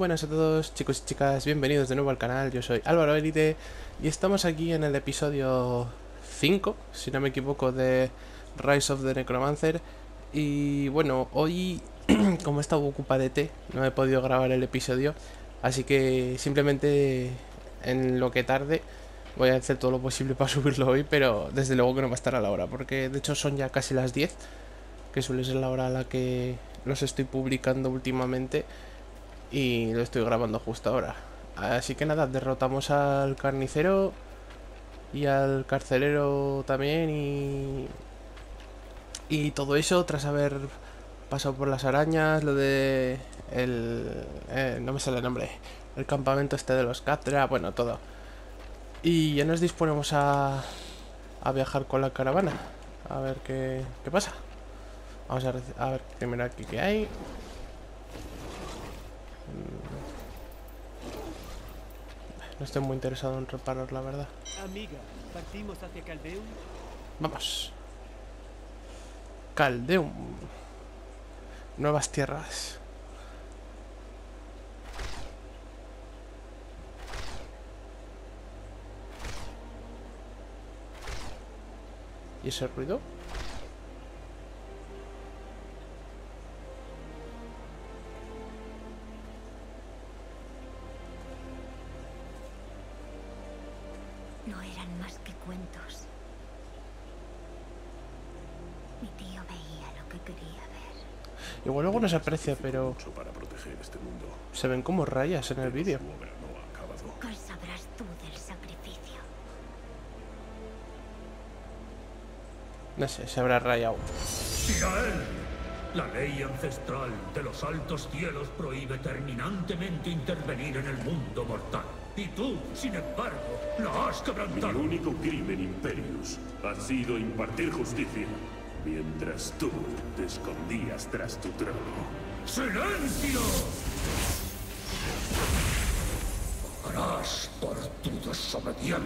buenas a todos chicos y chicas, bienvenidos de nuevo al canal, yo soy Álvaro Elite y estamos aquí en el episodio 5, si no me equivoco, de Rise of the Necromancer y bueno, hoy como he estado ocupadete no he podido grabar el episodio, así que simplemente en lo que tarde voy a hacer todo lo posible para subirlo hoy, pero desde luego que no va a estar a la hora, porque de hecho son ya casi las 10, que suele ser la hora a la que los estoy publicando últimamente y lo estoy grabando justo ahora. Así que nada, derrotamos al carnicero y al carcelero también y... Y todo eso tras haber pasado por las arañas, lo de... El... Eh, no me sale el nombre. El campamento este de los Catra, bueno, todo. Y ya nos disponemos a... A viajar con la caravana. A ver qué, qué pasa. Vamos a, a ver primero aquí qué hay. No estoy muy interesado en reparar, la verdad. Amiga, partimos hacia Caldeum. Vamos. Caldeum. Nuevas tierras. ¿Y ese ruido? Luego no se aprecia, pero para proteger este mundo. se ven como rayas en el vídeo. No ha acabado. ¿Qué sabrás tú del sacrificio? No sé, se habrá rayado. La ley ancestral de los altos cielos prohíbe terminantemente intervenir en el mundo mortal. Y tú, sin embargo, la has Mi quebrantado. único crimen, Imperius, ha sido impartir justicia, mientras tú te escondías tras tu trono. ¡Silencio! Pagarás por tu desobediencia.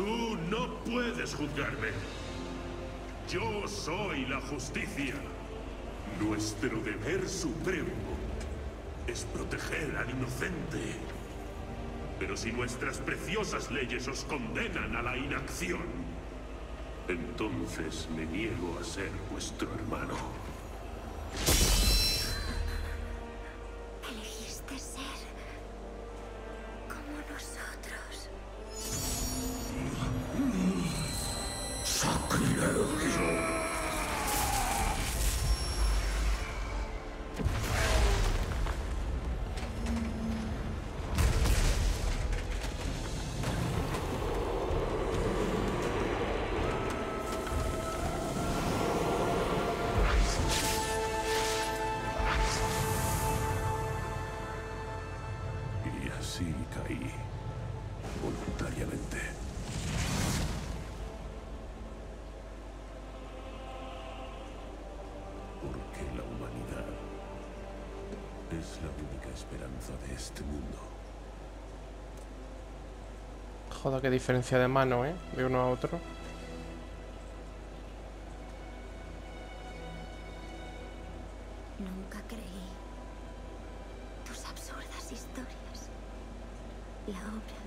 Tú no puedes juzgarme. Yo soy la justicia. Nuestro deber supremo es proteger al inocente. Pero si nuestras preciosas leyes os condenan a la inacción, entonces me niego a ser vuestro hermano. Joder, qué diferencia de mano, ¿eh? De uno a otro. Nunca creí tus absurdas historias. La obra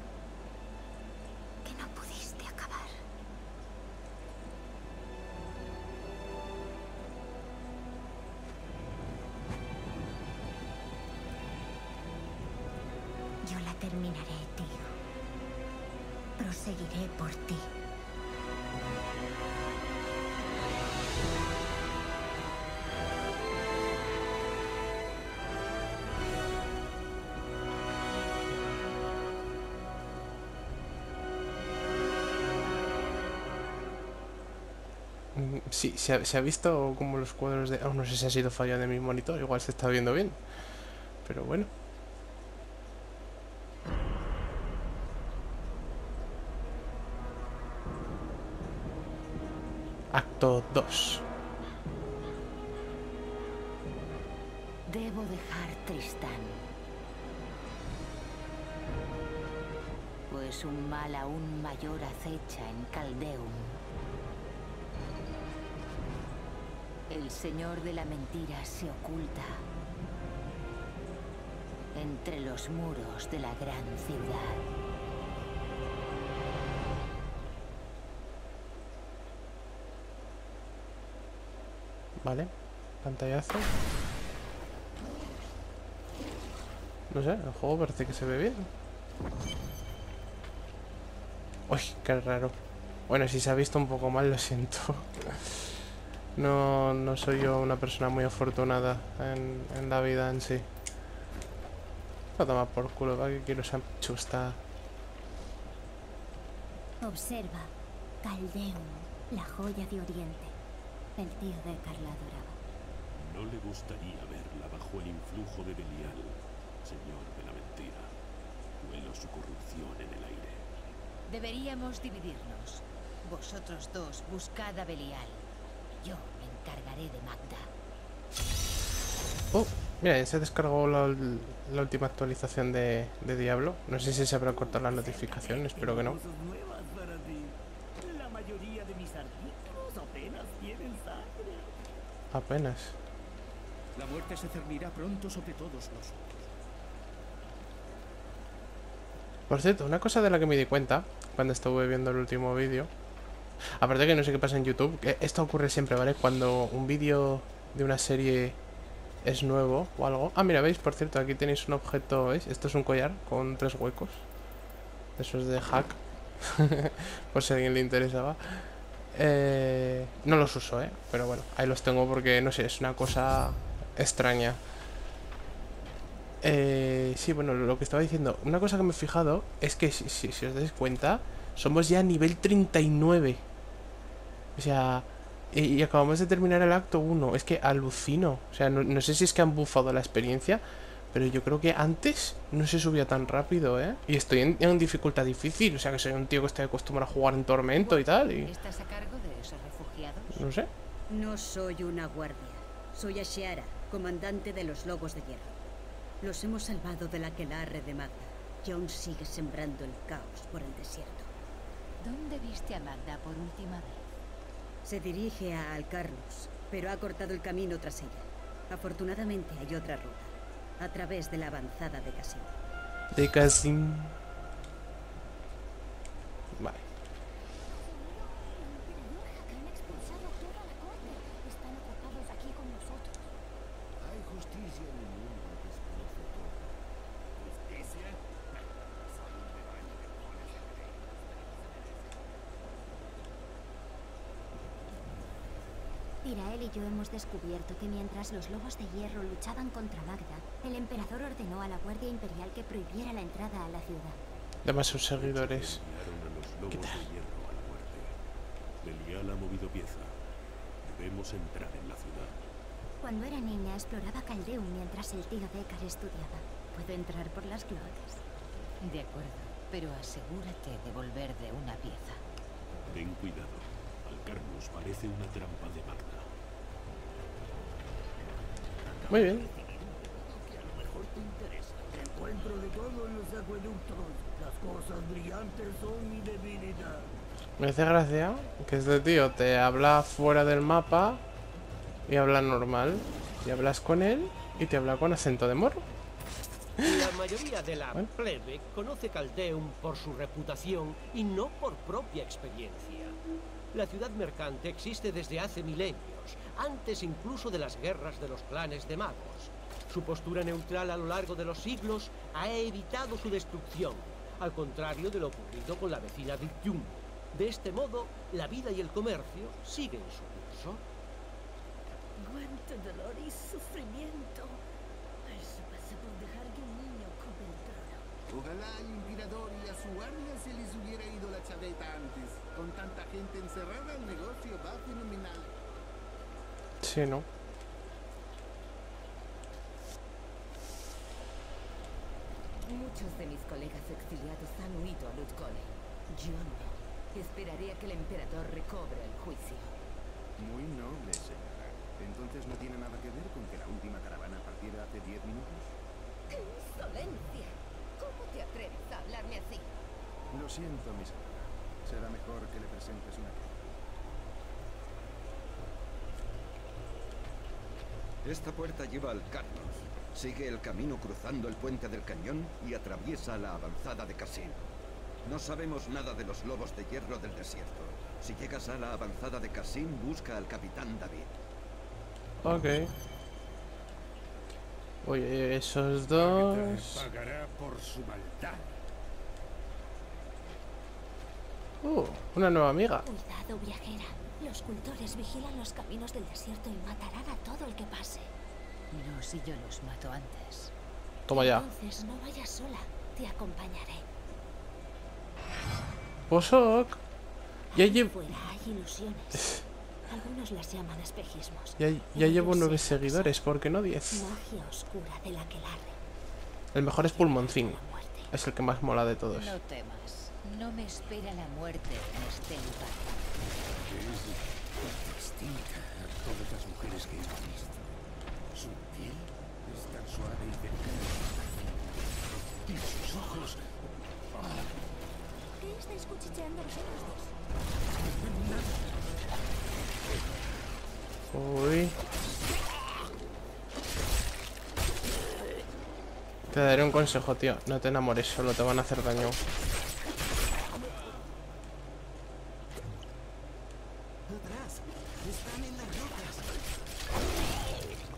que no pudiste acabar. Yo la terminaré, tío. Proseguiré por ti. Mm, Sí, se ha, visto como los cuadros de... Oh, no sé si ha sido falla de mi monitor, igual se está viendo bien. Pero bueno. 2. Debo dejar Tristán. Pues un mal aún mayor acecha en Caldeum. El señor de la mentira se oculta entre los muros de la gran ciudad. Vale, pantallazo. No sé, el juego parece que se ve bien. Uy, qué raro. Bueno, si se ha visto un poco mal, lo siento. No, no soy yo una persona muy afortunada en, en la vida en sí. A tomar por culo, ¿para qué quiero esa chusta? Observa, Caldeum, la joya de Oriente. El tío de Carla adoraba. No le gustaría verla bajo el influjo de Belial, señor de la mentira. Huelo su corrupción en el aire. Deberíamos dividirnos. Vosotros dos buscad a Belial. Yo me encargaré de Magda. Oh, mira, ya se descargó la, la última actualización de, de Diablo. No sé si se habrá cortado la notificación, espero que no. Cosas nuevas para ti. La mayoría de mis artículos apenas tienen sangre. Apenas. La muerte se cernirá pronto sobre todos nosotros. Por cierto, una cosa de la que me di cuenta cuando estuve viendo el último vídeo. Aparte que no sé qué pasa en YouTube, que esto ocurre siempre, ¿vale? Cuando un vídeo de una serie es nuevo o algo. Ah, mira, veis, por cierto, aquí tenéis un objeto, ¿veis? Esto es un collar con tres huecos. Eso es de hack. por si a alguien le interesaba. Eh, no los uso, ¿eh? Pero bueno, ahí los tengo porque, no sé, es una cosa extraña. Eh, sí, bueno, lo que estaba diciendo, una cosa que me he fijado es que si, si- os dais cuenta, somos ya nivel 39. O sea, y, y acabamos de terminar el acto 1. Es que alucino. O sea, no, no sé si es que han bufado la experiencia, pero yo creo que antes no se subía tan rápido, ¿eh? Y estoy en, en dificultad difícil, o sea, que soy un tío que estoy acostumbrado a jugar en tormento y tal, y ¿Estás a cargo de esos refugiados? no sé. No soy una guardia. Soy Ashiara, comandante de los Lobos de Hierro. Los hemos salvado de la aquelarre de Magda y aún sigue sembrando el caos por el desierto. ¿Dónde viste a Magda por última vez? Se dirige a Alcarnos, pero ha cortado el camino tras ella. Afortunadamente hay otra ruta, a través de la avanzada de Casim. De Casim. Vale. Han expulsado a toda la corte. Están atrapados aquí con nosotros. Hay justicia en el mundo que desconoce todo. ¿Justicia? Soy un rebaño de leones Tirael y yo hemos descubierto que mientras los lobos de hierro luchaban contra Magda, el emperador ordenó a la Guardia Imperial que prohibiera la entrada a la ciudad. Seguidores. De hierro a la muerte. Belial ha movido pieza. Debemos entrar en la ciudad. Cuando era niña exploraba Caldeum mientras el tío Deckard estudiaba. Puedo entrar por las cloacas. De acuerdo, pero asegúrate de volver de una pieza. Ten cuidado. Alcarnos parece una trampa de Magda. Muy bien. Que a lo mejor te interesa. Encuentro de todo en los acueductos. Las cosas brillantes son mi debilidad. Me hace gracia que este tío te habla fuera del mapa y habla normal. Y hablas con él y te habla con acento de morro. La mayoría de la plebe conoce Caldeum por su reputación y no por propia experiencia. La ciudad mercante existe desde hace milenios, antes incluso de las guerras de los clanes de magos. Su postura neutral a lo largo de los siglos ha evitado su destrucción, al contrario de lo ocurrido con la vecina Virtum. De este modo, la vida y el comercio siguen su curso. Cuánto dolor y sufrimiento. Eso pasa por dejar que un niño ocupe el trono. Ojalá al emperador y a su guardia se les hubiera ido la chaveta antes. Con tanta gente encerrada, el negocio va fenomenal. Sí, ¿no? Muchos de mis colegas exiliados han huido a Ludgole. Yo no. Esperaré a que el emperador recobre el juicio. Muy noble, señora. Entonces no tiene nada que ver con que la última caravana partiera Lo siento, mi señora. Será mejor que le presentes una queja. Esta puerta lleva al Carlos. Sigue el camino cruzando el puente del cañón y atraviesa la avanzada de Casin. No sabemos nada de los lobos de hierro del desierto. Si llegas a la avanzada de Casin, busca al capitán David. Ok. Oye, esos dos... Pagará por su maldad. Uh, una nueva amiga. Cuidado, viajera. Los cultores vigilan los caminos del desierto y matarán a todo el que pase. No si yo los mato antes. Toma ya. Entonces no vayas sola. Te acompañaré. Posok. Ya llevo... Fuera hay ilusiones. Algunos las llaman espejismos. Ya, ya llevo nueve seguidores, ¿por qué no diez? Magia oscura de la que larre. El mejor es Pulmoncín. Es el que más mola de todos. No temas. No me espera la muerte en este lugar. Es distinta a todas las mujeres que he visto. Su piel es tan suave y delicada. Y sus ojos... ¿Qué estáis cuchicheando vosotros dos? Uy. Te daré un consejo, tío. No te enamores, solo te van a hacer daño.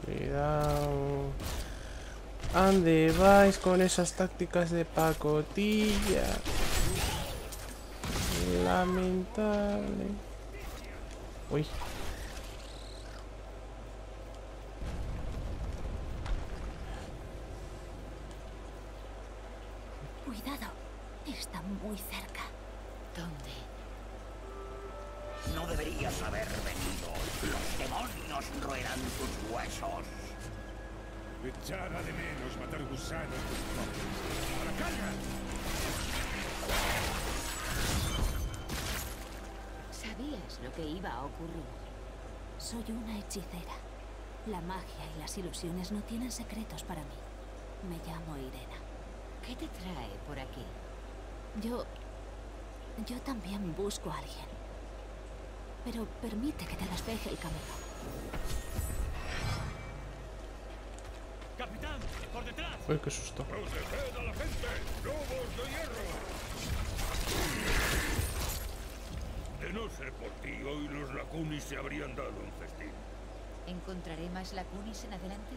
Cuidado. ¿Dónde vais con esas tácticas de pacotilla? Lamentable. Uy. Cuidado. Está muy cerca. ¿Dónde? No deberías haber venido. Los demonios roerán tus huesos. Echaba de menos matar gusanos. ¡A la carga! ¿Sabías lo que iba a ocurrir? Soy una hechicera. La magia y las ilusiones no tienen secretos para mí. Me llamo Irena. ¿Qué te trae por aquí? Yo... Yo también busco a alguien. Pero permite que te despeje el camino. ¡Capitán! ¡Por detrás! Uy, qué susto. ¡Proteged a la gente! ¡Lobos de hierro! De no ser por ti, hoy los lacunis se habrían dado un festín. ¿Encontraré más lacunis en adelante?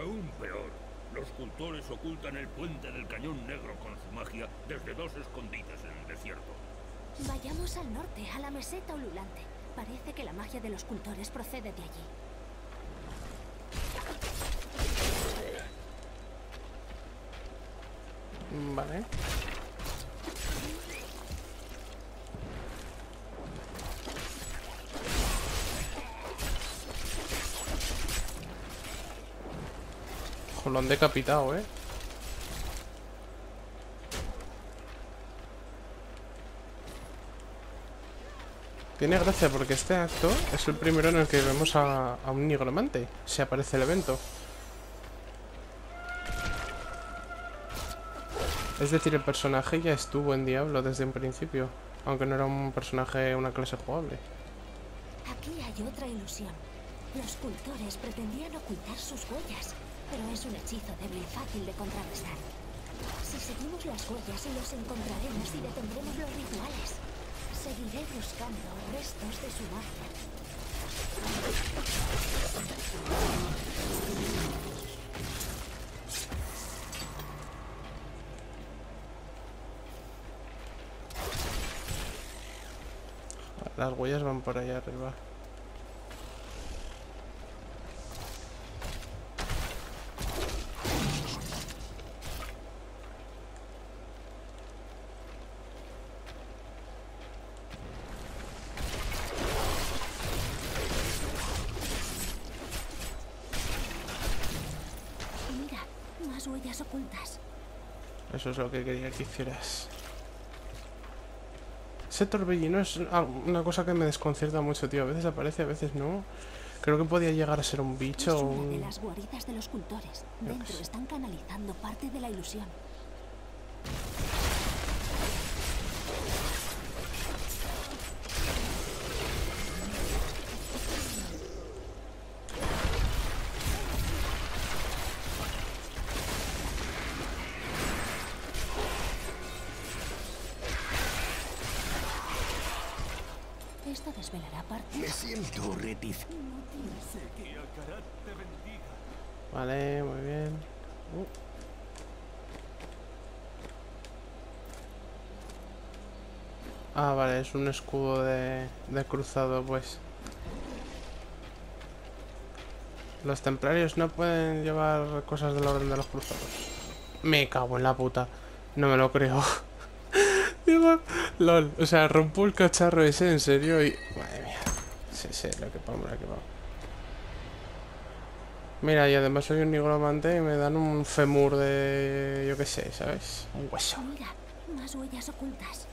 Aún peor. Los cultores ocultan el puente del cañón negro con su magia desde dos escondites en el desierto. Vayamos al norte, a la meseta ululante. Parece que la magia de los cultores procede de allí. Vale. Ojo, lo han decapitado, ¿eh? Tiene gracia porque este acto es el primero en el que vemos a, a un nigromante. Se aparece el evento. Es decir, el personaje ya estuvo en Diablo desde un principio, aunque no era un personaje, una clase jugable. Aquí hay otra ilusión. Los cultores pretendían ocultar sus huellas, pero es un hechizo débil fácil de contrarrestar. Si seguimos las huellas, los encontraremos y detendremos los rituales. Seguiré buscando restos de su magia. Las huellas van por allá arriba. Mira, más huellas ocultas. Eso es lo que quería que hicieras. Ese torbellino es una cosa que me desconcierta mucho, tío. A veces aparece, a veces no. Creo que podía llegar a ser un bicho o de un... las guaridas de los cultores. Yo qué Dentro sé. están canalizando parte de la ilusión. Esto desvelará parte. Me siento reticente. Vale, muy bien. Uh. Ah, vale, es un escudo de, de cruzado, pues. Los templarios no pueden llevar cosas de la orden de los cruzados. Me cago en la puta. No me lo creo. Lol. O sea, rompo el cacharro ese en serio y... Madre mía. Sí, sí, lo que vamos, lo que vamos. Mira, y además soy un nigromante y me dan un femur de... Yo qué sé, ¿sabes? Un hueso. Mira, más huellas ocultas.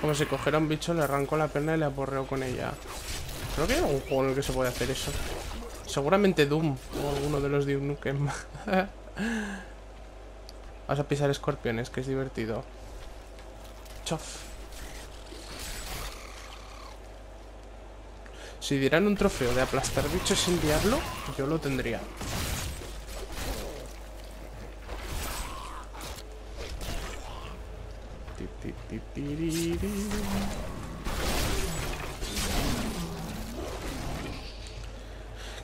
Como si cogiera un bicho, le arranco la perna y le aporreo con ella. Creo que hay algún juego en el que se puede hacer eso. Seguramente Doom o alguno de los Doom Nukem. Vas a pisar escorpiones, que es divertido. Chof. Si dieran un trofeo de aplastar bichos sin diablo, yo lo tendría.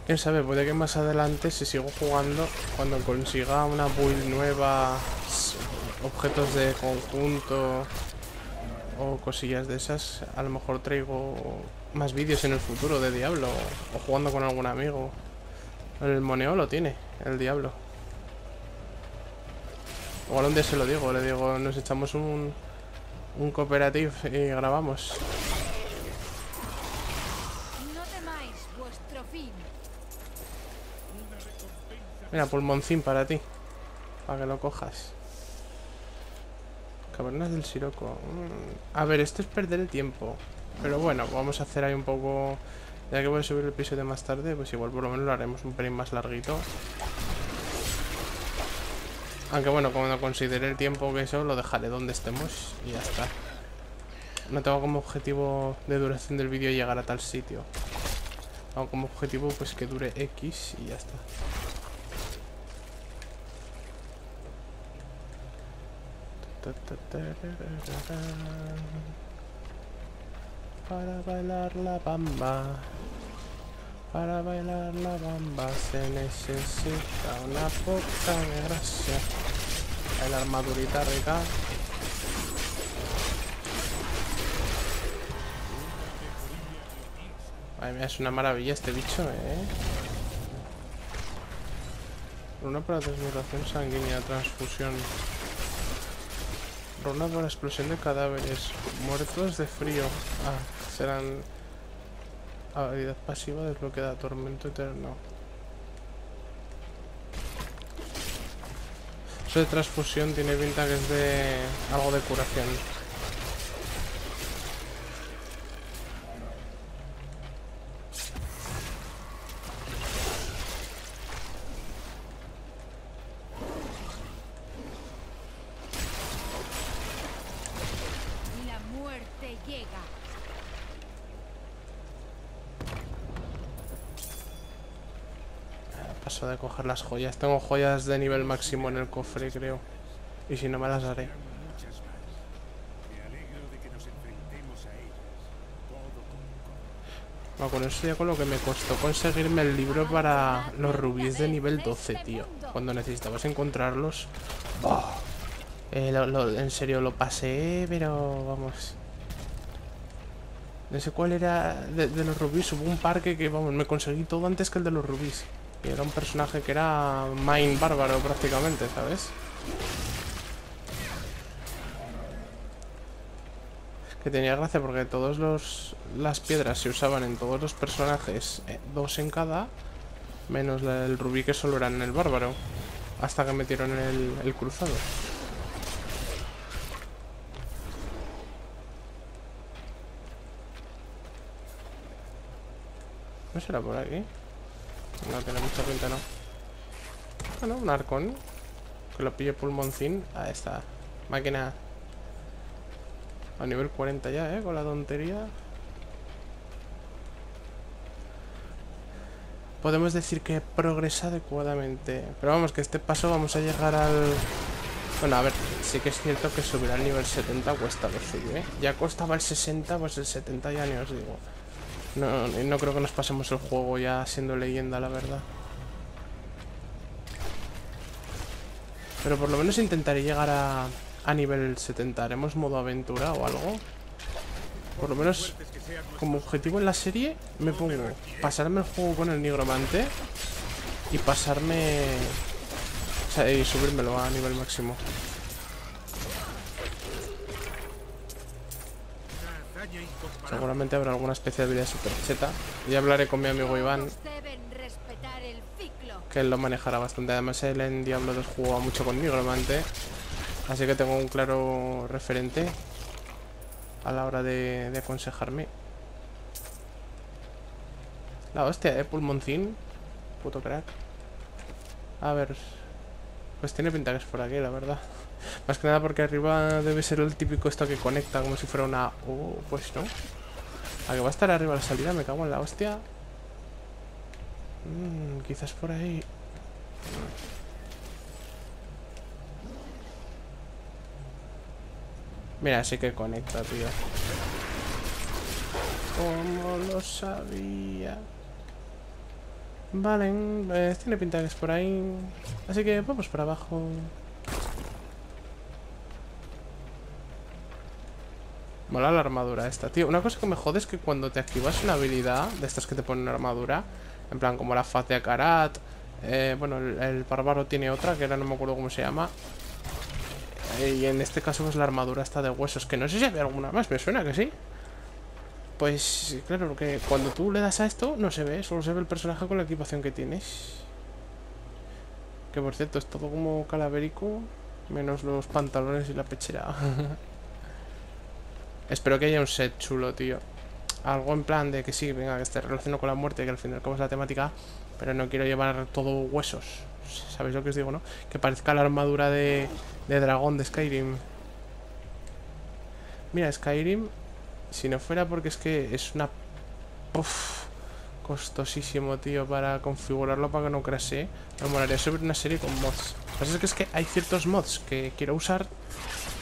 Quién sabe, puede que más adelante, si sigo jugando, cuando consiga una build nueva, objetos de conjunto o cosillas de esas, a lo mejor traigo más vídeos en el futuro de Diablo o jugando con algún amigo. El Moneo lo tiene, el Diablo. Igual un día se lo digo, le digo, nos echamos un, un cooperative y grabamos. No temáis vuestro fin. Mira, pulmoncín para ti. Para que lo cojas. Cavernas del Siroco. Mm, A ver, esto es perder el tiempo. Pero bueno, vamos a hacer ahí un poco... Ya que voy a subir el episodio más tarde, pues igual por lo menos lo haremos un pelín más larguito. Aunque bueno, cuando considere el tiempo que eso, lo dejaré donde estemos y ya está. No tengo como objetivo de duración del vídeo llegar a tal sitio. Tengo como objetivo pues que dure X y ya está. Para bailar la bamba. Para bailar la bamba se necesita una poca de gracia. La armadurita rica. Madre mía, es una maravilla este bicho, eh. Runa para transmutación sanguínea, transfusión. Runa para explosión de cadáveres. Muertos de frío. Ah, serán... Habilidad pasiva desbloqueada. Tormento eterno. Eso de transfusión tiene pinta que es de... Algo de curación. La muerte llega. Las joyas. Tengo joyas de nivel máximo en el cofre, creo. Y si no me las daré. Muchas más. Me alegro de que nos enfrentemos a ellas. Codo con eso ya con lo que me costó conseguirme el libro para los rubíes de nivel 12, tío. Cuando necesitabas encontrarlos. Eh, en serio, lo pasé, pero vamos. No sé cuál era de, de los rubíes. Hubo un parque que, vamos, me conseguí todo antes que el de los rubíes. Y era un personaje que era Mine bárbaro prácticamente, ¿sabes? Que tenía gracia porque todos los las piedras se usaban en todos los personajes, eh, dos en cada, menos del rubí que solo era en el bárbaro, hasta que metieron el, el cruzado. ¿No será por aquí? No tiene mucha pinta, no. Ah, no, un arcón. Que lo pille pulmoncín. Ahí está. Máquina a nivel 40 ya, ¿eh? Con la tontería. Podemos decir que progresa adecuadamente. Pero vamos, que este paso vamos a llegar al Bueno, a ver, sí que es cierto que subir al nivel 70 cuesta lo suyo, ¿eh? Ya costaba el 60, pues el 70 ya ni os digo. No, no creo que nos pasemos el juego ya siendo leyenda, la verdad. Pero por lo menos intentaré llegar a, a nivel 70. ¿Haremos modo aventura o algo? Por lo menos como objetivo en la serie me pongo pasarme el juego con el nigromante y pasarme... O sea, y subírmelo a nivel máximo. Seguramente habrá alguna especie de habilidad super cheta. Y hablaré con mi amigo Iván. Que él lo manejará bastante. Además él en Diablo 2 jugaba mucho con Nigromante. Así que tengo un claro referente a la hora de, de aconsejarme. La hostia, eh, pulmoncín. Puto crack. A ver. Pues tiene pinta que es por aquí, la verdad. Más que nada porque arriba debe ser el típico esto que conecta como si fuera una... Oh, pues no. A que va a estar arriba la salida, me cago en la hostia. Mm, quizás por ahí. Mira, sí que conecta, tío. Como lo sabía. Vale, eh, tiene pinta que es por ahí. Así que vamos por abajo. Mola la armadura esta, tío. Una cosa que me jode es que cuando te activas una habilidad de estas que te ponen armadura, en plan como la faz de Akarat, eh, bueno, el, el, bárbaro tiene otra, que ahora no me acuerdo cómo se llama. Eh, y en este caso pues la armadura está de huesos, que no sé si había alguna más, me suena que sí. Pues claro, porque cuando tú le das a esto no se ve, solo se ve el personaje con la equipación que tienes. Que por cierto es todo como calavérico, menos los pantalones y la pechera. Espero que haya un set chulo, tío. Algo en plan de que sí, venga, que esté relacionado con la muerte, que al final como es la temática, pero no quiero llevar todo huesos. ¿Sabéis lo que os digo, no? Que parezca la armadura de, de dragón de Skyrim. Mira, Skyrim, si no fuera porque es que es una... Uf, costosísimo, tío, para configurarlo para que no crashe. Me molaría subir una serie con mods. Lo que pasa es que, es que hay ciertos mods que quiero usar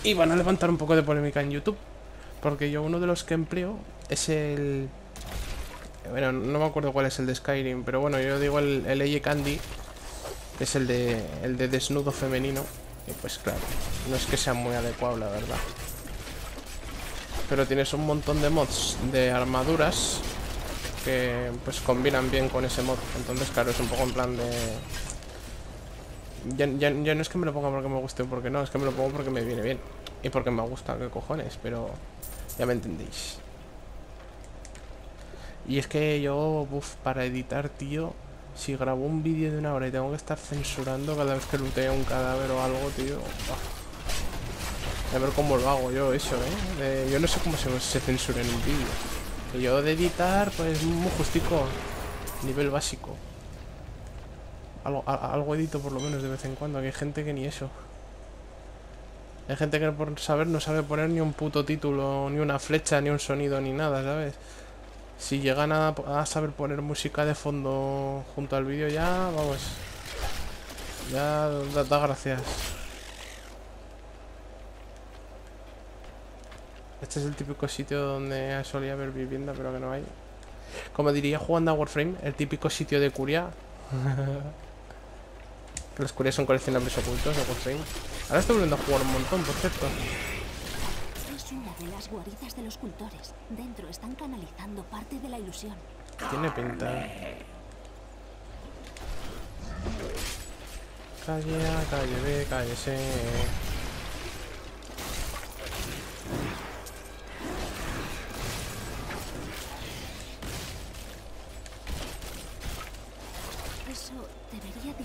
y van a levantar un poco de polémica en YouTube. Porque yo uno de los que empleo es el... Bueno, no me acuerdo cuál es el de Skyrim, pero bueno, yo digo el, el Eye Candy, que es el de, el de desnudo femenino. Y pues claro, no es que sea muy adecuado, la verdad. Pero tienes un montón de mods de armaduras que pues combinan bien con ese mod. Entonces, claro, es un poco en plan de... Ya, ya, ya no es que me lo ponga porque me guste o porque no, es que me lo pongo porque me viene bien. Y porque me gusta, qué cojones, pero... Ya me entendéis. Y es que yo, uff, para editar, tío, si grabo un vídeo de una hora y tengo que estar censurando cada vez que luteo un cadáver o algo, tío. A ver cómo lo hago yo eso, ¿eh? Yo no sé cómo se, se censura en un vídeo. Yo de editar, pues muy justico. Nivel básico. Algo, algo edito por lo menos de vez en cuando. Que hay gente que ni eso. Hay gente que por saber no sabe poner ni un puto título, ni una flecha, ni un sonido, ni nada, ¿sabes? Si llegan a, a saber poner música de fondo junto al vídeo ya, vamos. Ya da, gracias. Este es el típico sitio donde solía haber vivienda, pero que no hay. Como diría jugando a Warframe, el típico sitio de curia. que las curias son coleccionables ocultos de Warframe. Ahora estoy volviendo a jugar un montón, por cierto. Es una de las guaridas de los cultores. Dentro están canalizando parte de la ilusión. Tiene pinta. Calle A, calle B, calle C.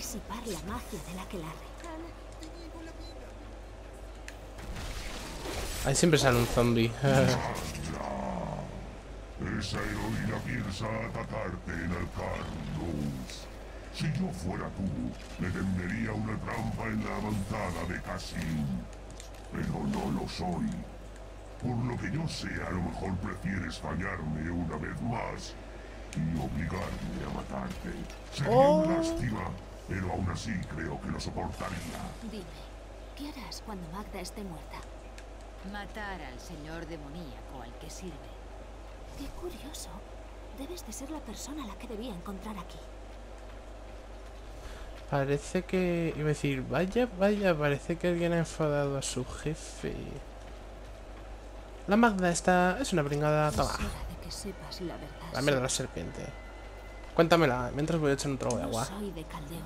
disipar la magia de la que la Ahí siempre sale un zombie. Esa heroína piensa atacarte en Alcarnos. Si yo fuera tú, le tendería una trampa en la avanzada de Cassin. Pero no lo soy. Por lo que yo sé, a lo mejor prefieres fallarme una vez más y obligarme a matarte. Sería Oh. una lástima, pero aún así creo que lo soportaría. Dime, ¿Qué harás cuando Magda esté muerta? Matar al señor demoníaco al que sirve. Qué curioso. Debes de ser la persona a la que debía encontrar aquí. Parece que... Iba a decir, vaya, vaya, parece que alguien ha enfadado a su jefe. La Magda está... Es una pringada... Toma. Es hora de que sepas la verdad. La mierda de la serpiente. Cuéntamela, mientras voy a echar un trago de agua. soy de Caldeón.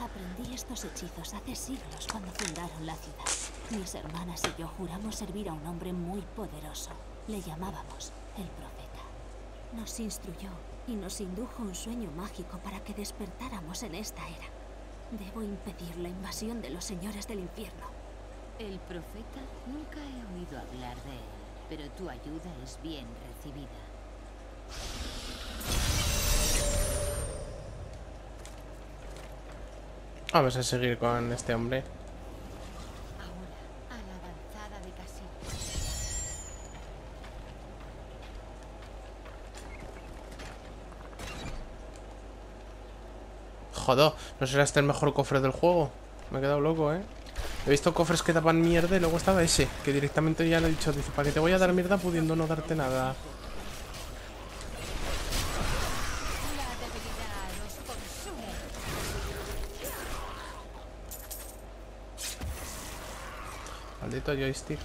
Aprendí estos hechizos hace siglos cuando fundaron la ciudad. Mis hermanas y yo juramos servir a un hombre muy poderoso. Le llamábamos el profeta. Nos instruyó y nos indujo un sueño mágico para que despertáramos en esta era. Debo impedir la invasión de los señores del infierno. El profeta nunca he oído hablar de él, pero tu ayuda es bien recibida. Vamos a seguir con este hombre. Ahora. Joder, ¿no será este el mejor cofre del juego? Me he quedado loco, ¿eh? He visto cofres que daban mierda y luego estaba ese, que directamente ya le he dicho, dice, ¿para qué te voy a dar mierda pudiendo no darte nada? Joystick.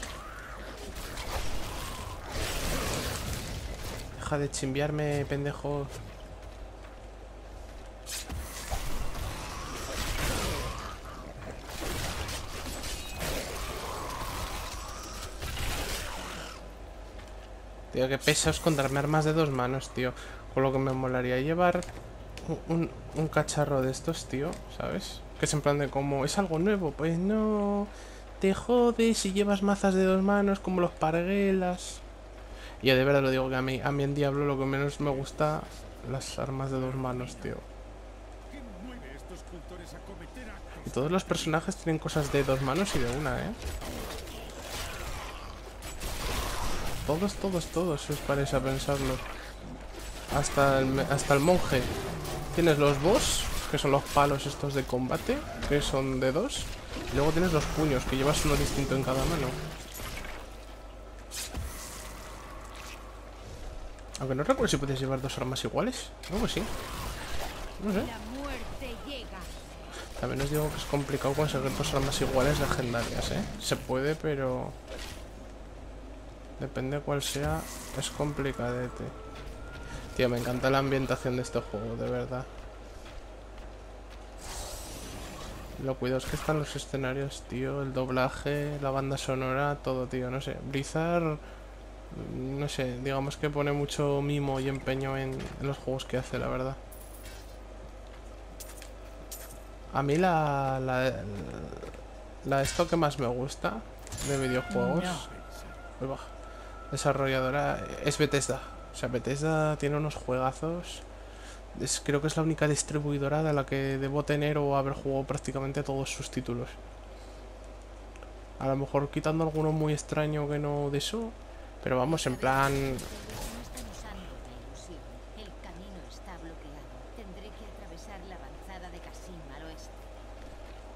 Deja de chimbiarme, pendejo. Tío, qué pesados contarme armas de dos manos, tío. Con lo que me molaría llevar un, un- un cacharro de estos, tío, ¿sabes? Que es en plan de como, ¿es algo nuevo? Pues no... Te jodes si llevas mazas de dos manos como los parguelas. Yo de verdad lo digo que a mí, a mí en Diablo lo que menos me gusta las armas de dos manos, tío. Y todos los personajes tienen cosas de dos manos y de una, ¿eh? Todos, todos, todos, si os parece a pensarlo. Hasta el, hasta el monje. Tienes los boss, que son los palos estos de combate, que son de dos. Y luego tienes los puños, que llevas uno distinto en cada mano. Aunque no recuerdo si puedes llevar dos armas iguales. Creo que sí. No sé. También os digo que es complicado conseguir dos armas iguales legendarias, ¿eh? Se puede, pero... Depende cuál sea, es complicadete. Tío, me encanta la ambientación de este juego, de verdad. Lo cuidados que están los escenarios, tío. El doblaje, la banda sonora, todo, tío. No sé. Blizzard, mm, no sé, digamos que pone mucho mimo y empeño en, en los juegos que hace, la verdad. A mí la, la, la esto que más me gusta de videojuegos desarrolladora es Bethesda. O sea, Bethesda tiene unos juegazos. Creo que es la única distribuidora de la que debo tener o haber jugado prácticamente todos sus títulos. A lo mejor quitando alguno muy extraño que no de eso. Pero vamos, en plan...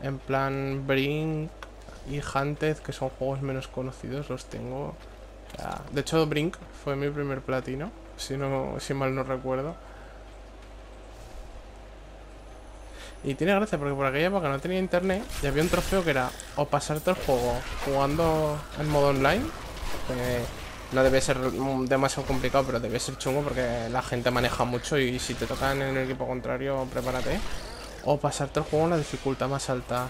En plan Brink y Hunted, que son juegos menos conocidos, los tengo. De hecho, Brink fue mi primer platino, si, no, si mal no recuerdo. Y tiene gracia porque por aquella época no tenía internet y había un trofeo que era o pasarte el juego jugando en modo online, no debe ser demasiado complicado, pero debe ser chungo porque la gente maneja mucho y si te tocan en el equipo contrario, prepárate. O pasarte el juego en la dificultad más alta.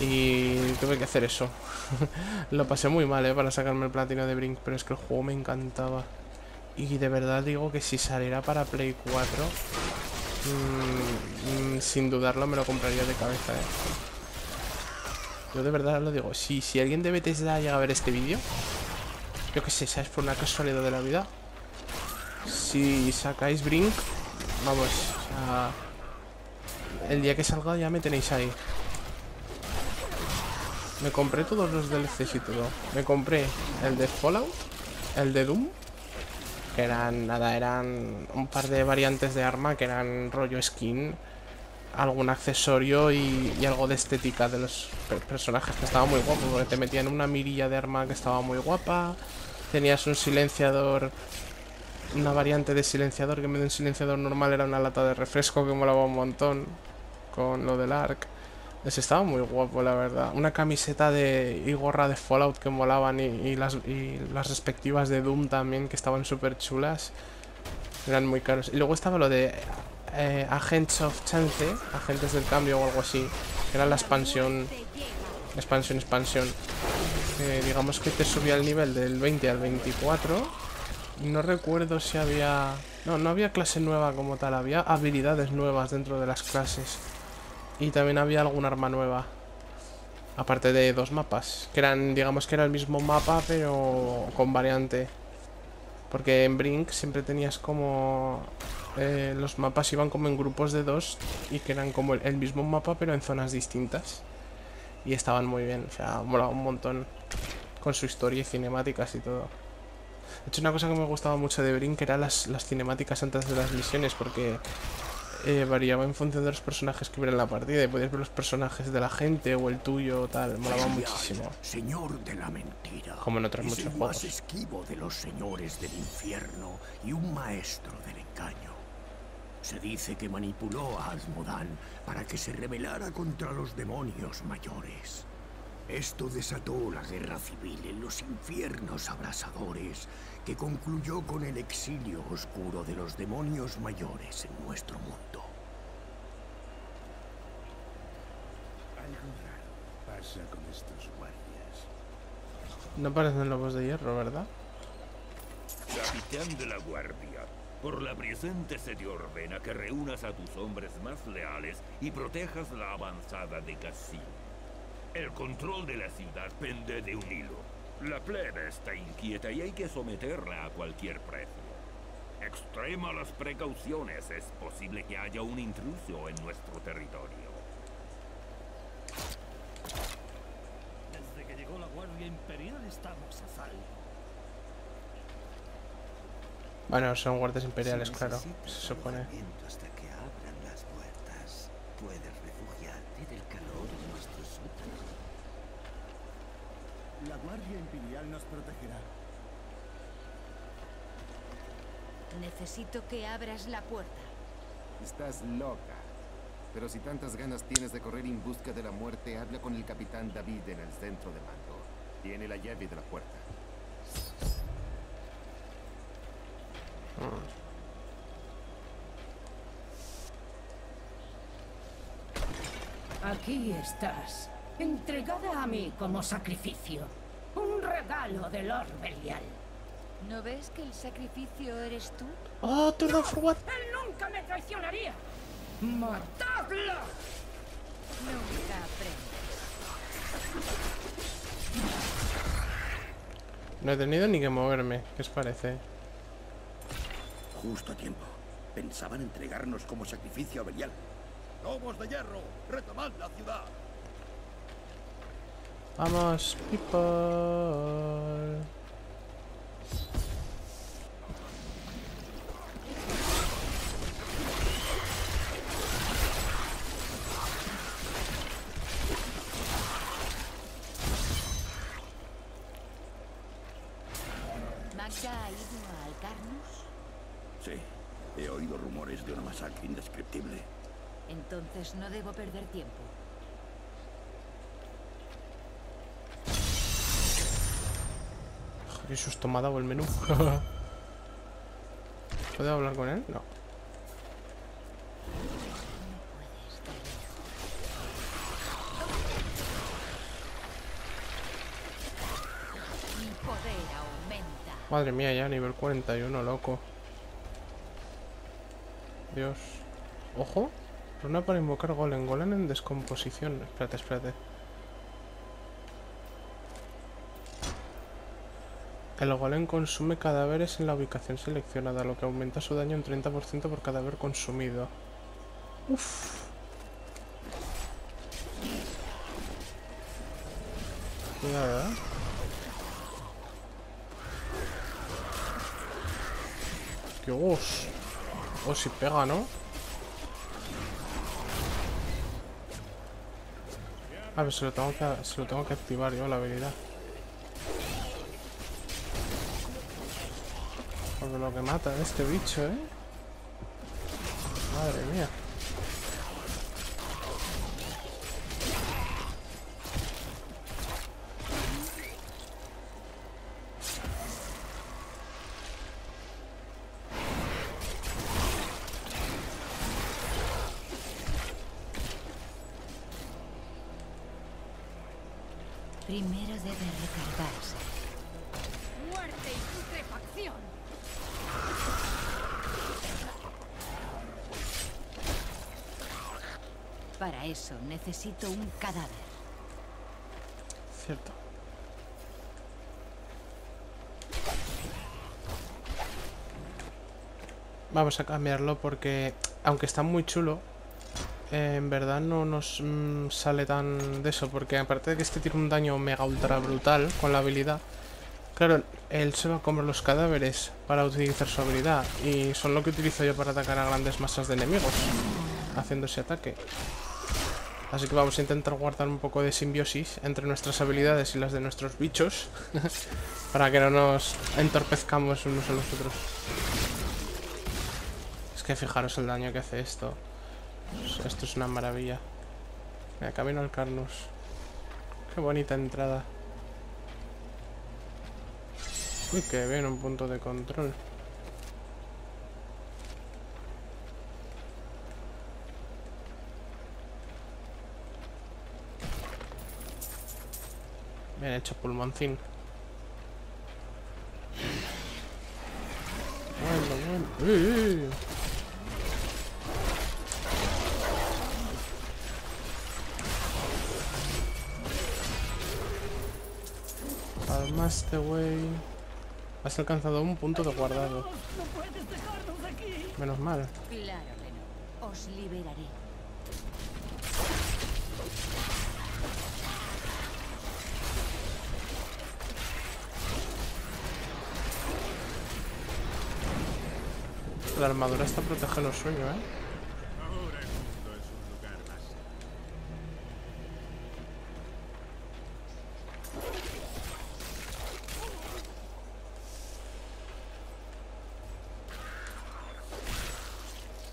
Y tuve que hacer eso. Lo pasé muy mal, ¿eh? Para sacarme el platino de Brink, pero es que el juego me encantaba. Y de verdad digo que si saliera para Play 4, mm, mm, sin dudarlo me lo compraría de cabeza, ¿eh? Yo de verdad lo digo. Si, si alguien de Bethesda llega a ver este vídeo, yo que sé, ¿sabes? Por una casualidad de la vida. Si sacáis Brink, vamos, el día que salga ya me tenéis ahí. Me compré todos los DLCs y todo. Me compré el de Fallout, el de Doom, que eran, nada, eran un par de variantes de arma que eran rollo skin. algún accesorio y, algo de estética de los per- personajes que estaba muy guapo, porque te metían una mirilla de arma que estaba muy guapa, tenías un silenciador, una variante de silenciador que en vez de un silenciador normal era una lata de refresco que molaba un montón con lo del arc. Ese estaba muy guapo, la verdad. Una camiseta de y gorra de Fallout que molaban y, las, y las respectivas de Doom también que estaban súper chulas. Eran muy caros. Y luego estaba lo de eh, Agents of Chance, Agentes del Cambio o algo así. Era la expansión. Expansión, expansión. Digamos que te subía el nivel del 20 al 24. Y no recuerdo si había... No, no había clase nueva como tal. Había habilidades nuevas dentro de las clases. Y también había algún arma nueva. Aparte de dos mapas. Que eran, digamos que era el mismo mapa, pero con variante. Porque en Brink siempre tenías como... eh, los mapas iban como en grupos de dos y que eran como el, mismo mapa pero en zonas distintas. Y estaban muy bien, o sea, molaba un montón con su historia y cinemáticas y todo. De hecho, una cosa que me gustaba mucho de Brink era las, las cinemáticas antes de las misiones porque eh, variaba en función de los personajes que hubiera en la partida y podías ver los personajes de la gente o el tuyo o tal, molaba muchísimo. Señor de la mentira. Como en otros es muchos el juegos. más esquivo de los señores del infierno y un maestro del engaño. Se dice que manipuló a Asmodan para que se rebelara contra los demonios mayores. Esto desató la guerra civil en los infiernos abrasadores, que concluyó con el exilio oscuro de los demonios mayores en nuestro mundo. Algo raro pasa con estos guardias. No parecen lobos de hierro, ¿verdad? Capitán de la Guardia, por la presente se te ordena que reúnas a tus hombres más leales y protejas la avanzada de Cassim. El control de la ciudad pende de un hilo. La plebe está inquieta y hay que someterla a cualquier precio. Extrema las precauciones, es posible que haya un intruso en nuestro territorio. Desde que llegó la Guardia Imperial estamos a salvo. Bueno, son guardias imperiales, Si claro, se supone. hasta que abran las puertas, puedes refugiarte del calor en nuestro sótano. La Guardia Imperial nos protegerá. Necesito que abras la puerta. Estás loca. Pero si tantas ganas tienes de correr en busca de la muerte, habla con el capitán David en el centro de mando. Tiene la llave de la puerta. Aquí estás, entregada a mí como sacrificio. Un regalo de Lord Belial. ¿No ves que el sacrificio eres tú? ¡Oh, of what? ¡Él nunca me traicionaría! ¡Matadlo! Nunca aprendes. No he tenido ni que moverme, ¿qué os parece? Justo a tiempo. Pensaban entregarnos como sacrificio a Belial. ¡Lobos de hierro! ¡Retomad la ciudad! Vamos, people. ¿Magda ha ido a Alcarnus? Sí, he oído rumores de una masacre indescriptible. Entonces no debo perder tiempo. Joder, susto me ha dado el menú. ¿Puedo hablar con él? No. Mi poder aumenta. Madre mía, ya nivel 41, loco. Dios. Ojo. Runa para invocar golem. Golem en descomposición. Espérate, espérate. El golem consume cadáveres en la ubicación seleccionada, lo que aumenta su daño en 30% por cadáver consumido. Uf. Cuidado, ¿eh? Dios. Oh, si pega, ¿no? A ver, se lo tengo que, se lo tengo que activar yo la habilidad. Porque lo que mata este bicho, ¿eh? Madre mía. Primero debe recargarse. ¡Muerte y putrefacción! Para eso necesito un cadáver. Cierto. Vamos a cambiarlo porque, aunque está muy chulo, en verdad no nos mm, sale tan de eso. Porque aparte de que este tiene un daño mega ultra brutal con la habilidad, claro, él se va a comer los cadáveres para utilizar su habilidad. Y son lo que utilizo yo para atacar a grandes masas de enemigos, haciendo ese ataque. Así que vamos a intentar guardar un poco de simbiosis entre nuestras habilidades y las de nuestros bichos. para que no nos entorpezcamos unos a los otros. Es que fijaros el daño que hace esto. Esto es una maravilla. Mira, camino al Carnus. Qué bonita entrada. Uy, qué bien, un punto de control. Bien hecho, pulmoncín. Bueno, bueno. ¡Uy, uy! Palmaste. Has alcanzado un punto de guardado. Menos mal. Claro que no. Os liberaré. La armadura está protegiendo el sueño, ¿eh? Ahora el mundo es un lugar más.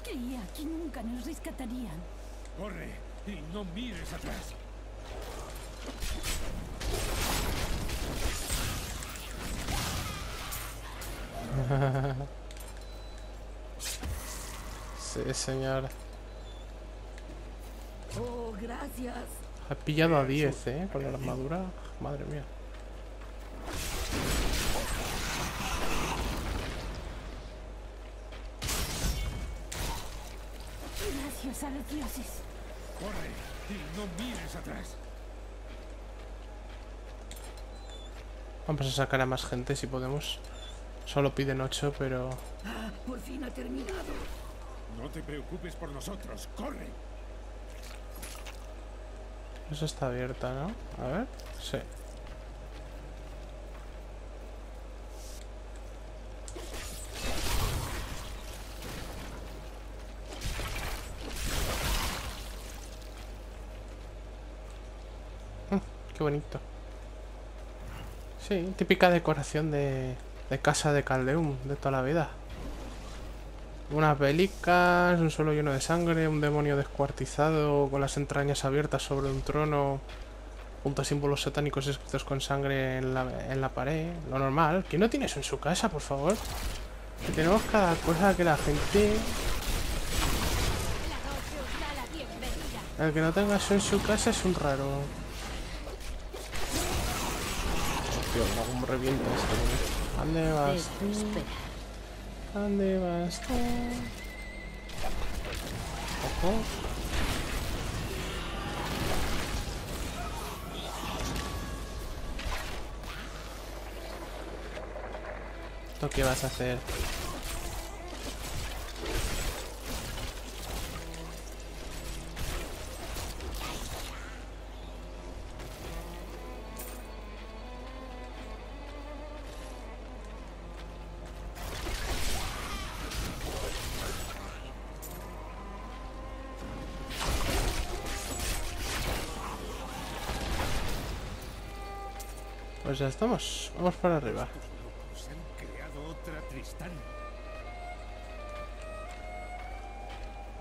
Creía que nunca nos rescatarían. Corre y no mires atrás. Sí, señor. Oh, gracias. Ha pillado a 10, ¿eh? Con la armadura. Madre mía. Gracias a los dioses. Corre y no mires atrás. Vamos a sacar a más gente si podemos. Solo piden 8, pero... Ah, por fin ha terminado. No te preocupes por nosotros. Corre. Eso está abierta, ¿no? A ver. Sí. Mm, Qué bonito. Sí, típica decoración de, de casa de Caldeum de toda la vida. Unas belicas, un suelo lleno de sangre, un demonio descuartizado con las entrañas abiertas sobre un trono, junto a símbolos satánicos escritos con sangre en la, en la pared. Lo normal. ¿Quién no tiene eso en su casa, por favor? Que tenemos cada cosa que la gente... El que no tenga eso en su casa es un raro. Tío, cómo revienta esto. ¿no? ¿Dónde vas? ¿Dónde vas tú? Ojo. ¿Esto qué vas a hacer? Ya estamos. Vamos para arriba.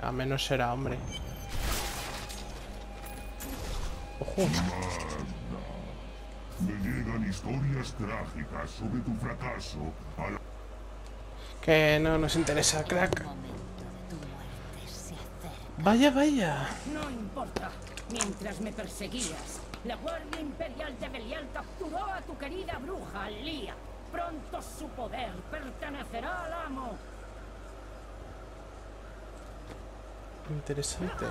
A menos será, hombre. Ojo. Me llegan historias trágicas sobre tu fracaso. Que no nos interesa, crack. Vaya, vaya. No importa. Mientras me perseguías, la Guardia Imperial de Belial capturó a tu querida bruja, Lía. Pronto su poder pertenecerá al amo. Interesante.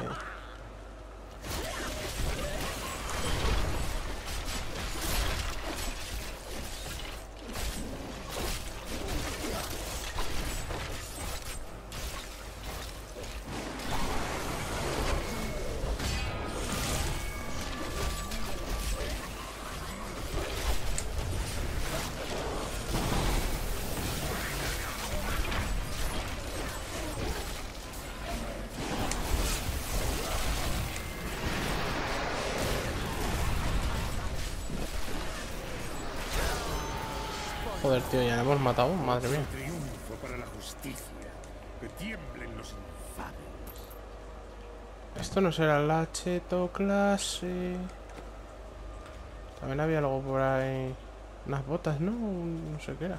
Joder, tío, ya le hemos matado, madre mía. Triunfo para la justicia. Que tiemblen los infames. Esto no será la cheto clase. También había algo por ahí. Unas botas, ¿no? No sé qué era.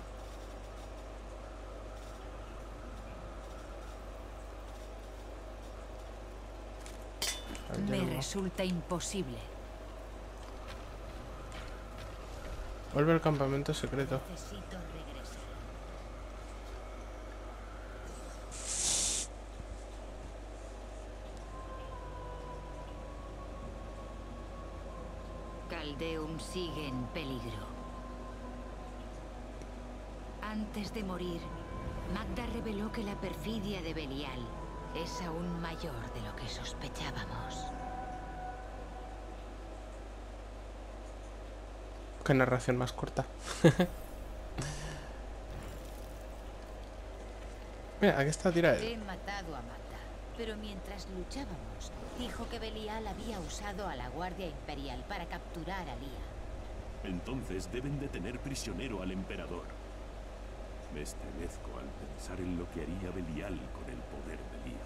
Me resulta imposible. Vuelve al campamento secreto. Caldeum sigue en peligro. Antes de morir, Magda reveló que la perfidia de Belial es aún mayor de lo que sospechábamos. Qué narración más corta. Mira, aquí está tira He matado a Magda, pero mientras luchábamos, dijo que Belial había usado a la Guardia Imperial para capturar a Lía. Entonces deben de tener prisionero al emperador. Me estremezco al pensar en lo que haría Belial con el poder de Lía.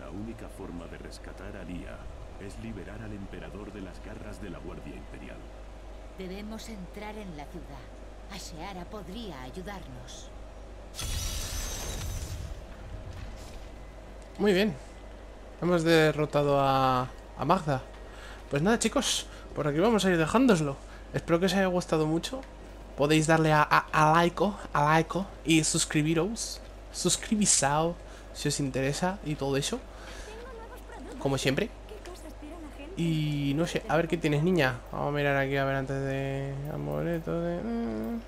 La única forma de rescatar a Lía es liberar al emperador de las garras de la Guardia Imperial. Debemos entrar en la ciudad. Asheara podría ayudarnos. Muy bien. Hemos derrotado a, a Magda. Pues nada, chicos. Por aquí vamos a ir dejándoslo. Espero que os haya gustado mucho. Podéis darle a, a, a like, a like y suscribiros. Suscribisao si os interesa y todo eso. Como siempre. Y no sé, a ver qué tienes, niña. Vamos a mirar aquí a ver antes de amuleto de. mm.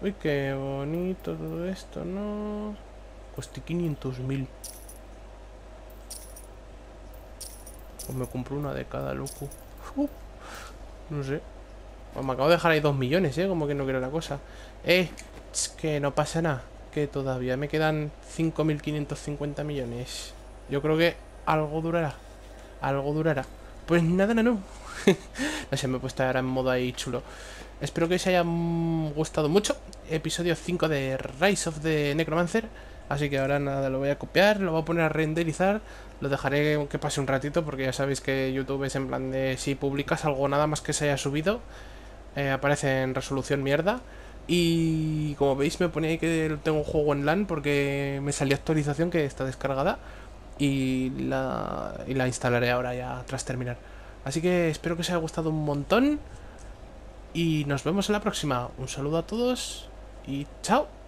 Uy, qué bonito todo esto, ¿no? Costé 500.000. Pues me compro una de cada, loco. No sé. Pues me acabo de dejar ahí 2 millones, ¿eh? Como que no quiero la cosa. Eh, es que no pasa nada. Que todavía me quedan 5.550 millones. Yo creo que algo durará. Algo durará. Pues nada, no, no. no sé, me he puesto ahora en modo ahí chulo. Espero que os haya mm, gustado mucho. Episodio 5 de Rise of the Necromancer. Así que ahora nada, lo voy a copiar, lo voy a poner a renderizar. Lo dejaré que pase un ratito porque ya sabéis que YouTube es en plan de si publicas algo nada más que se haya subido. eh, aparece en resolución mierda. Y como veis me pone ahí que tengo un juego en LAN porque me salió actualización que está descargada. Y la, instalaré ahora ya tras terminar. Así que espero que os haya gustado un montón. Y nos vemos en la próxima. Un saludo a todos y chao.